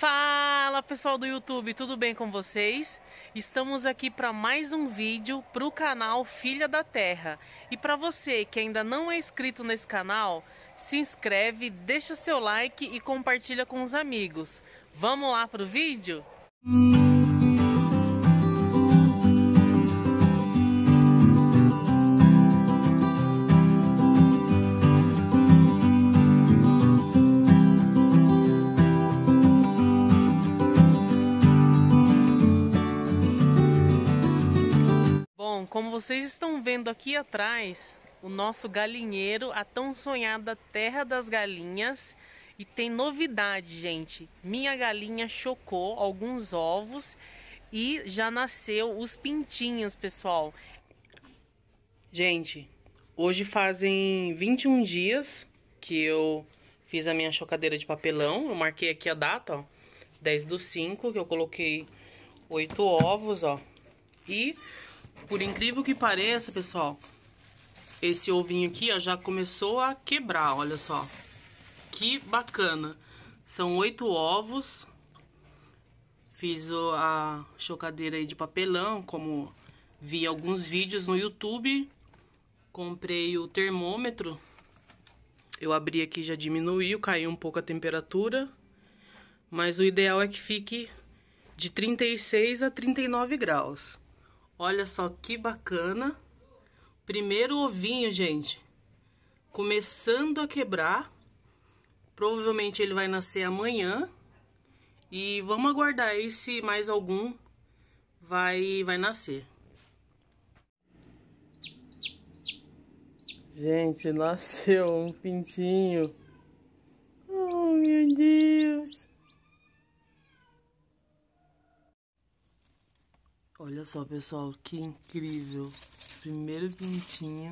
Fala pessoal do YouTube, tudo bem com vocês? Estamos aqui para mais um vídeo para o canal Filha da Terra. E para você que ainda não é inscrito nesse canal, se inscreve, deixa seu like e compartilha com os amigos. Vamos lá para o vídeo? Bom, como vocês estão vendo aqui atrás, o nosso galinheiro, a tão sonhada Terra das Galinhas. E tem novidade, gente. Minha galinha chocou alguns ovos e já nasceu os pintinhos, pessoal. Gente, hoje fazem 21 dias que eu fiz a minha chocadeira de papelão. Eu marquei aqui a data, ó. 10 do 5, que eu coloquei oito ovos, ó. E, por incrível que pareça, pessoal, esse ovinho aqui, ó, já começou a quebrar, olha só. Que bacana. São oito ovos. Fiz a chocadeira aí de papelão, como vi alguns vídeos no YouTube. Comprei o termômetro. Eu abri aqui, já diminuiu, caiu um pouco a temperatura. Mas o ideal é que fique de 36 a 39 graus. Olha só que bacana. Primeiro ovinho, gente. Começando a quebrar. Provavelmente ele vai nascer amanhã. E vamos aguardar aí se mais algum vai, vai nascer. Gente, nasceu um pintinho. Oh, meu Deus. Olha só, pessoal, que incrível. Primeiro pintinho.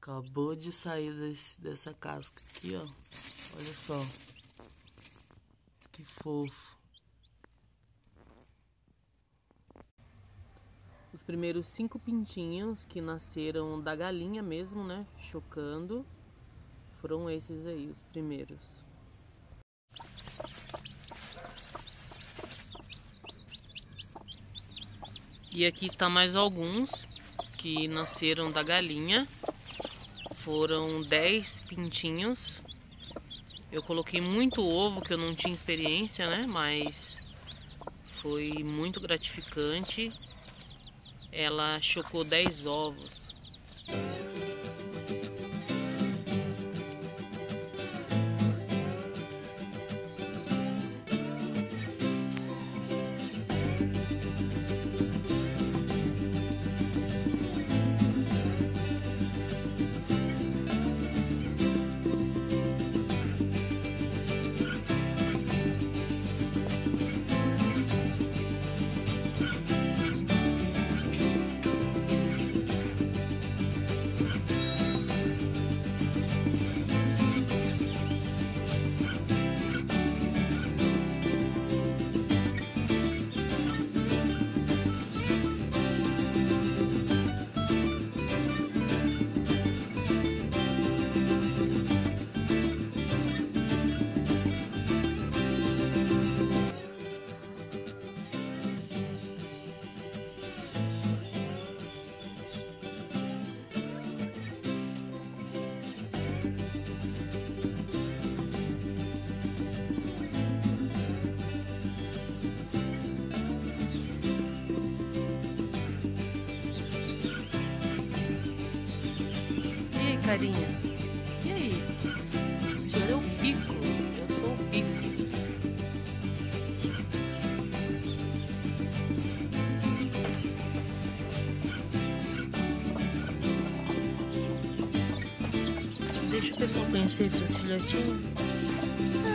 Acabou de sair desse, dessa casca aqui, ó. Olha só. Que fofo. Os primeiros cinco pintinhos que nasceram da galinha mesmo, né? Chocando. Foram esses aí, os primeiros. E aqui está mais alguns que nasceram da galinha. Foram 10 pintinhos. Eu coloquei muito ovo, que eu não tinha experiência, né? Mas foi muito gratificante. Ela chocou 10 ovos. Carinha? E aí? O senhor é o pico, eu sou o pico. Deixa o pessoal conhecer seus filhotinhos.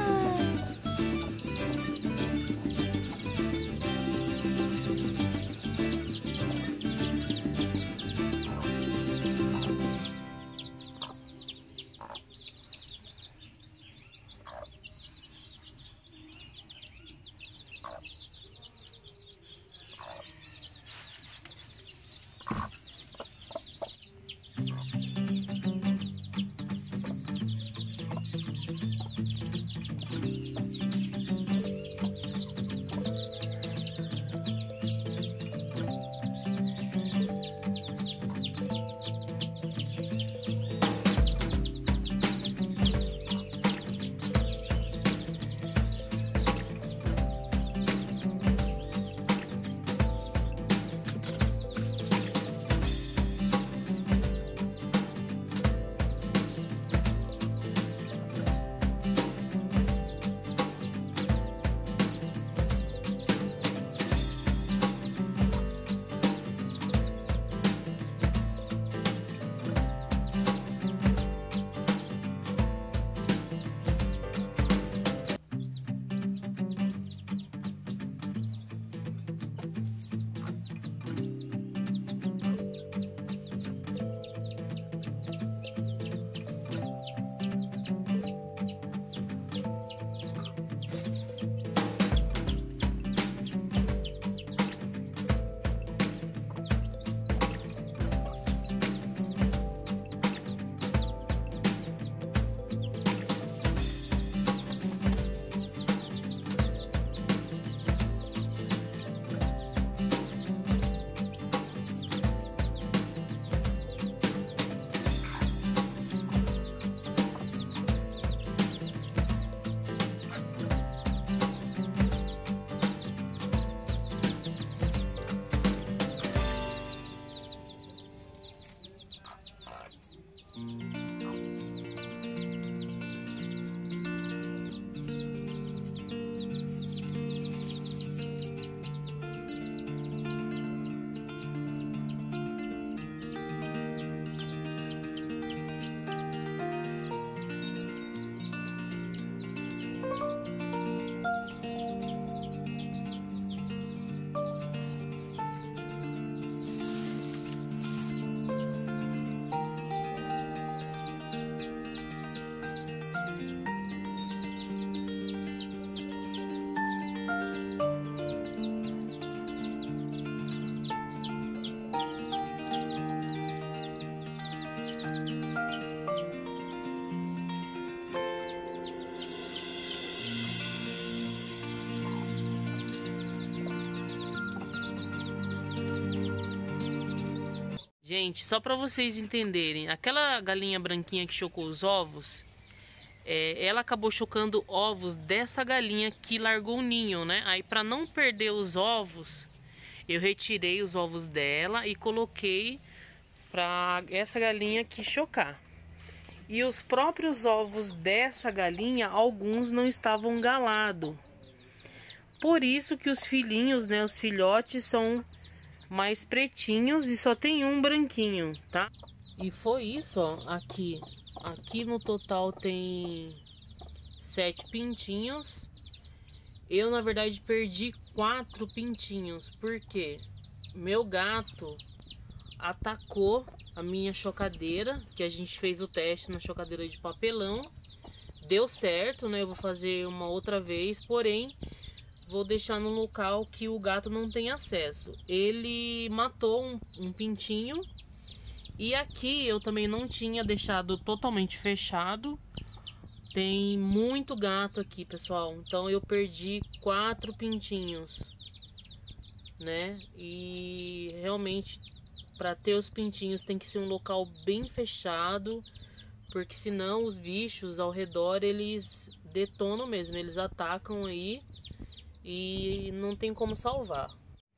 Gente, só para vocês entenderem, aquela galinha branquinha que chocou os ovos, é, ela acabou chocando ovos dessa galinha que largou o ninho, né? Aí para não perder os ovos, eu retirei os ovos dela e coloquei para essa galinha aqui chocar. E os próprios ovos dessa galinha, alguns não estavam galados. Por isso que os filhinhos, né, os filhotes são mais pretinhos e só tem um branquinho, tá? E foi isso, ó, aqui. Aqui no total tem sete pintinhos. Eu, na verdade, perdi quatro pintinhos, porque meu gato atacou a minha chocadeira, que a gente fez o teste na chocadeira de papelão. Deu certo, né? Eu vou fazer uma outra vez, porém vou deixar num local que o gato não tem acesso. Ele matou um, um pintinho e aqui eu também não tinha deixado totalmente fechado. Tem muito gato aqui, pessoal. Então eu perdi quatro pintinhos, né? E realmente para ter os pintinhos tem que ser um local bem fechado, porque senão os bichos ao redor eles detonam mesmo, eles atacam aí e não tem como salvar.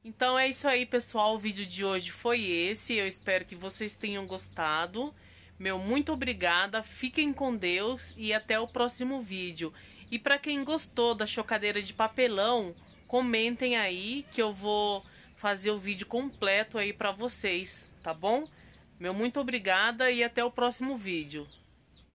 Então é isso aí, pessoal. O vídeo de hoje foi esse. Eu espero que vocês tenham gostado. Meu muito obrigada. Fiquem com Deus e até o próximo vídeo. E para quem gostou da chocadeira de papelão, comentem aí que eu vou fazer o vídeo completo aí para vocês, tá bom? Meu muito obrigada e até o próximo vídeo.